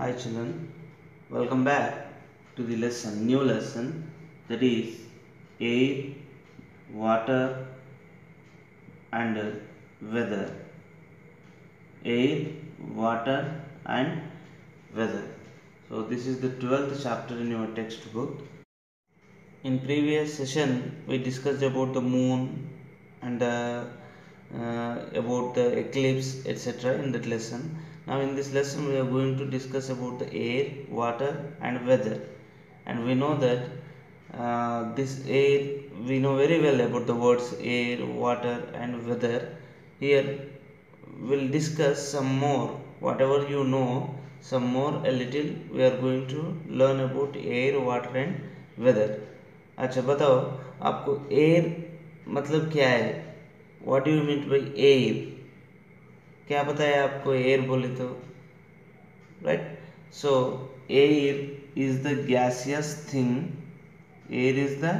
Hi children, welcome back to the lesson, new lesson that is air, water and weather. Air, water and weather. So this is the 12th chapter in your textbook. In previous session we discussed about the moon and uh, uh, about the eclipse etc in that lesson now in this lesson we are going to discuss about the air water and weather and we know that uh, this air we know very well about the words air water and weather here we'll discuss some more whatever you know some more a little we are going to learn about air water and weather अच्छा बताओ आपको air मतलब क्या है what do you mean by air क्या पता है आपको एयर बोले तो? Right so air is the gaseous thing air is the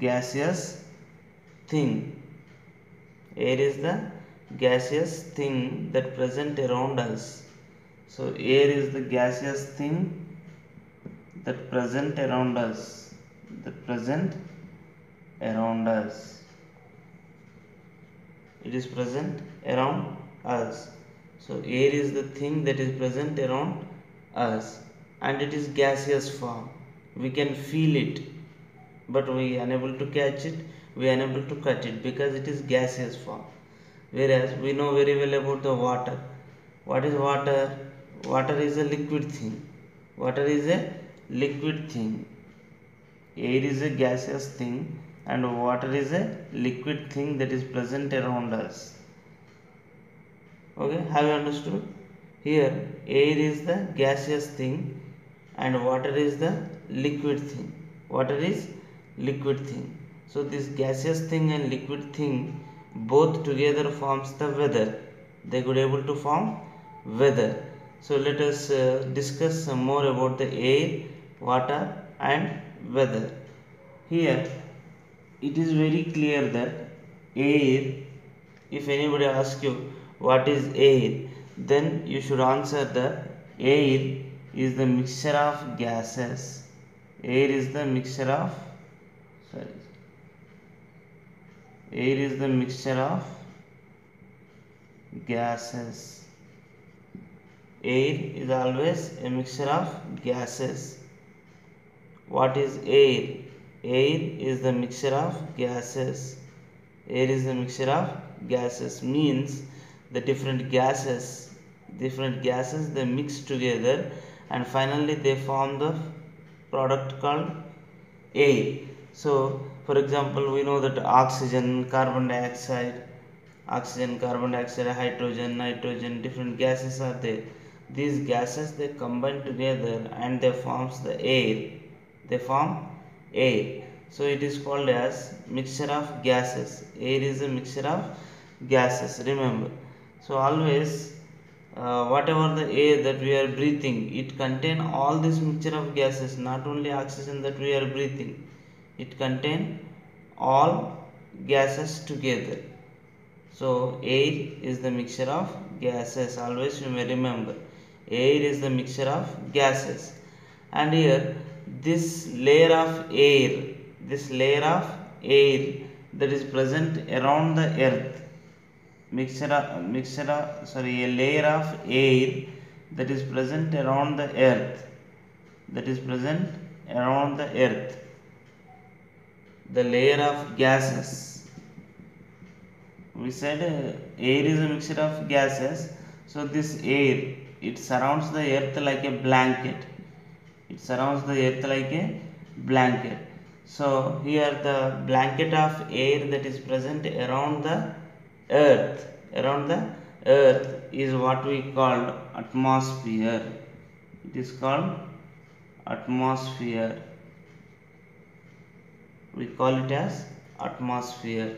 gaseous thing air is the gaseous thing that present around us so air is the gaseous thing that present around us the present around us it is present around us. So air is the thing that is present around us and it is gaseous form. We can feel it but we are unable to catch it we are unable to cut it because it is gaseous form. Whereas we know very well about the water. What is water? Water is a liquid thing. Water is a liquid thing. Air is a gaseous thing and water is a liquid thing that is present around us okay have you understood? Here air is the gaseous thing and water is the liquid thing. Water is liquid thing. So this gaseous thing and liquid thing both together forms the weather. They could able to form weather. So let us uh, discuss some more about the air water and weather. Here it is very clear that air if anybody asks you what is air? Then you should answer that air is the mixture of gases. Air is the mixture of sorry. Air is the mixture of gases. Air is always a mixture of gases. What is air? Air is the mixture of gases. Air is the mixture of gases means the different gases different gases they mix together and finally they form the product called air. So for example we know that oxygen carbon dioxide oxygen carbon dioxide hydrogen nitrogen different gases are there. These gases they combine together and they forms the air. They form air. So it is called as mixture of gases. Air is a mixture of gases remember so always uh, whatever the air that we are breathing it contain all this mixture of gases not only oxygen that we are breathing. It contain all gases together. So air is the mixture of gases always you may remember. Air is the mixture of gases. And here this layer of air this layer of air that is present around the earth mixture mixture sorry a layer of air that is present around the earth. That is present around the earth. The layer of gases. We said uh, air is a mixture of gases. So this air it surrounds the earth like a blanket. It surrounds the earth like a blanket. So here the blanket of air that is present around the earth. Around the earth is what we call atmosphere. It is called atmosphere. We call it as atmosphere.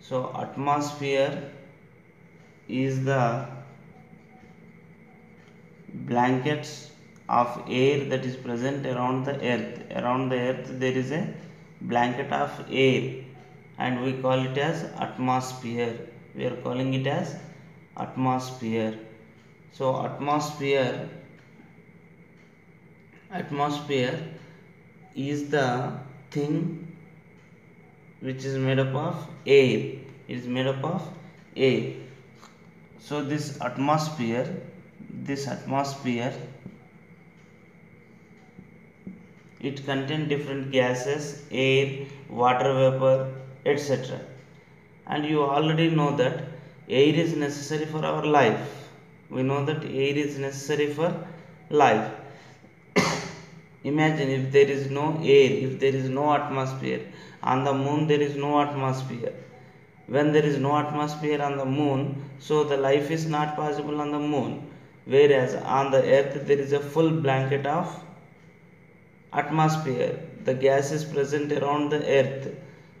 So atmosphere is the blankets of air that is present around the earth. Around the earth there is a blanket of air and we call it as atmosphere we are calling it as atmosphere. So atmosphere atmosphere is the thing which is made up of air. Is made up of air. So this atmosphere this atmosphere it contains different gases air water vapor etc and you already know that air is necessary for our life. We know that air is necessary for life. Imagine if there is no air if there is no atmosphere. On the moon there is no atmosphere. When there is no atmosphere on the moon so the life is not possible on the moon. Whereas on the earth there is a full blanket of atmosphere. The gas is present around the earth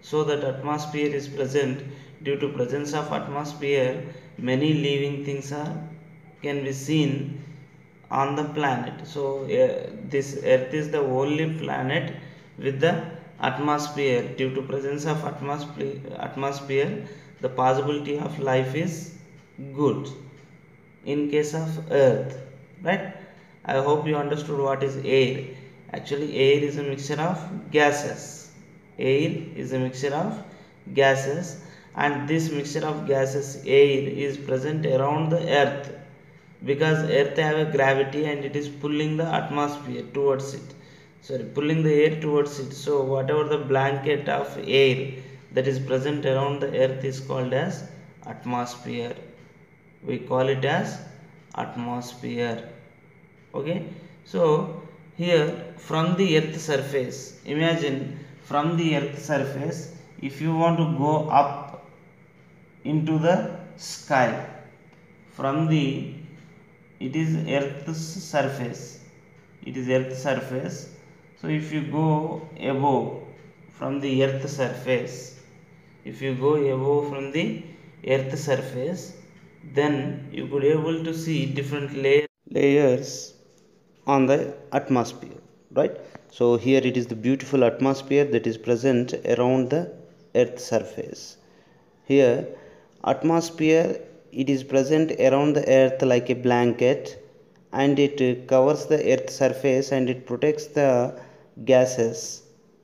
so that atmosphere is present. Due to presence of atmosphere many living things are can be seen on the planet. So uh, this earth is the only planet with the atmosphere. Due to presence of atmosphere atmosphere the possibility of life is good in case of earth right? I hope you understood what is air. Actually air is a mixture of gases air is a mixture of gases and this mixture of gases air is present around the earth. Because earth have a gravity and it is pulling the atmosphere towards it. Sorry pulling the air towards it. So whatever the blanket of air that is present around the earth is called as atmosphere. We call it as atmosphere. Okay? So here from the earth surface imagine from the earth surface if you want to go up into the sky from the it is earth's surface it is earth surface. So if you go above from the earth surface if you go above from the earth surface then you could able to see different layer, layers on the atmosphere right? So here it is the beautiful atmosphere that is present around the earth surface. Here atmosphere it is present around the earth like a blanket and it covers the earth surface and it protects the gases.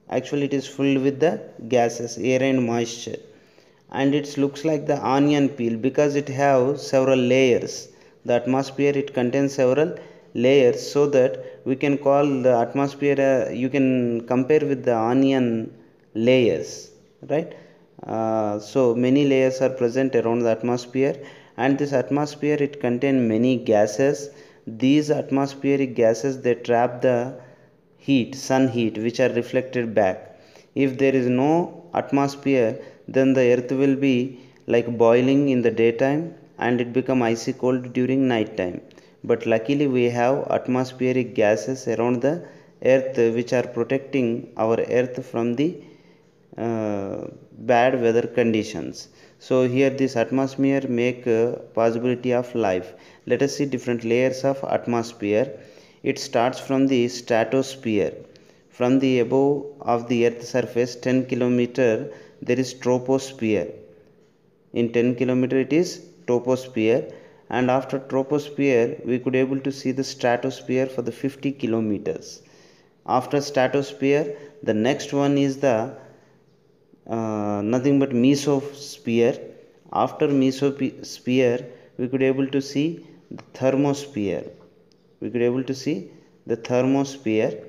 Actually it is filled with the gases air and moisture. And it looks like the onion peel because it have several layers. The atmosphere it contains several layers so that we can call the atmosphere uh, you can compare with the onion layers right? Uh, so many layers are present around the atmosphere and this atmosphere it contain many gases. These atmospheric gases they trap the heat sun heat which are reflected back. If there is no atmosphere then the earth will be like boiling in the daytime and it become icy cold during night time but luckily we have atmospheric gases around the earth which are protecting our earth from the uh, bad weather conditions. So here this atmosphere make uh, possibility of life. Let us see different layers of atmosphere. It starts from the stratosphere. From the above of the earth surface 10 kilometer there is troposphere. In 10 kilometer it is troposphere and after troposphere we could able to see the stratosphere for the 50 kilometers. After stratosphere the next one is the uh, nothing but mesosphere. After mesosphere we could able to see the thermosphere. We could able to see the thermosphere.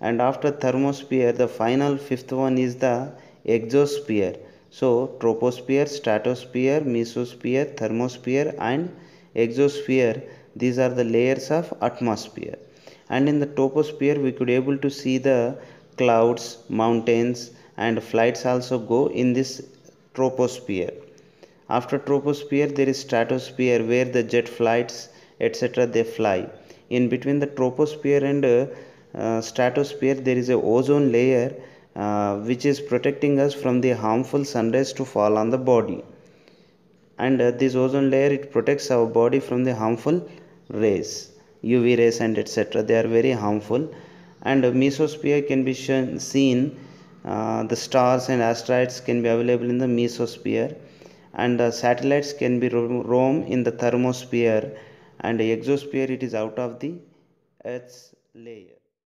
And after thermosphere the final fifth one is the exosphere. So troposphere stratosphere mesosphere thermosphere and exosphere these are the layers of atmosphere. And in the troposphere we could able to see the clouds mountains and flights also go in this troposphere. After troposphere there is stratosphere where the jet flights etc they fly. In between the troposphere and uh, stratosphere there is a ozone layer uh, which is protecting us from the harmful sun rays to fall on the body and uh, this ozone layer it protects our body from the harmful rays uv rays and etc they are very harmful. And mesosphere can be shown, seen uh, the stars and asteroids can be available in the mesosphere. And uh, satellites can be roam in the thermosphere. And exosphere it is out of the earth's layer